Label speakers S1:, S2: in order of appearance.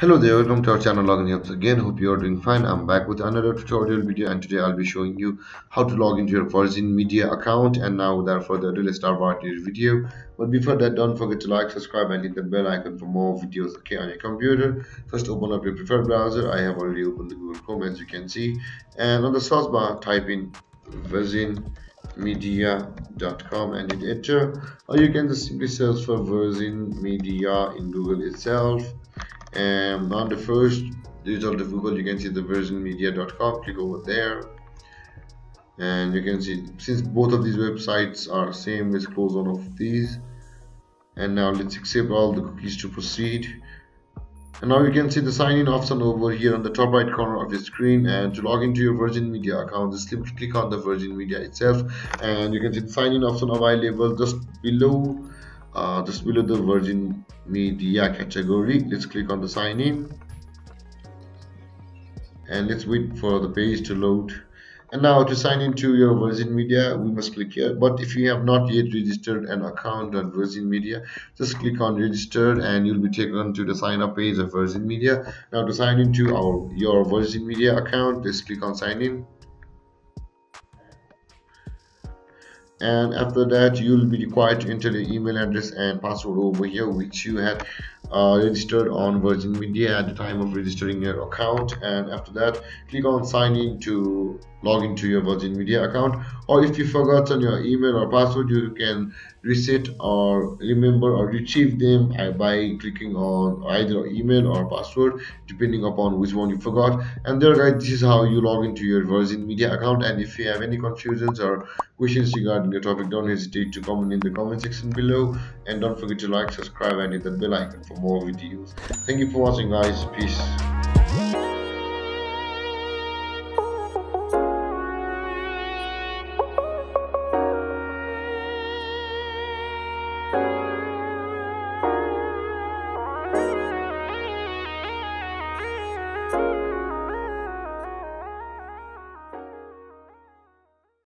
S1: Hello there, welcome to our channel Login Helps again. Hope you are doing fine. I'm back with another tutorial video and today I'll be showing you how to log into your Virgin Media account and now without further ado let's start our video. But before that don't forget to like, subscribe and hit the bell icon for more videos okay on your computer. First open up your preferred browser. I have already opened the Google Chrome as you can see and on the search bar type in virginmedia.com and hit enter or you can just simply search for Virgin Media in Google itself and on the first result of the google you can see the virginmedia.com click over there. And you can see since both of these websites are same let's close one of these. And now let's accept all the cookies to proceed. And now you can see the sign in option over here on the top right corner of your screen. And to log into your virgin media account just simply click on the virgin media itself. And you can see the sign in option available just below uh, just below the Virgin Media category. Let's click on the sign in. And let's wait for the page to load. And now to sign into your Virgin Media we must click here. But if you have not yet registered an account on Virgin Media just click on register and you'll be taken to the sign up page of Virgin Media. Now to sign into our your Virgin Media account just click on sign in and after that you'll be required to enter the email address and password over here which you had uh, registered on Virgin Media at the time of registering your account. And after that click on sign in to log into your Virgin Media account. Or if you forgot on your email or password you can reset or remember or retrieve them by clicking on either email or password depending upon which one you forgot. And there guys this is how you log into your Virgin Media account. And if you have any confusions or questions regarding the topic don't hesitate to comment in the comment section below. And don't forget to like subscribe and hit the bell icon for more videos. Thank you for watching guys. Peace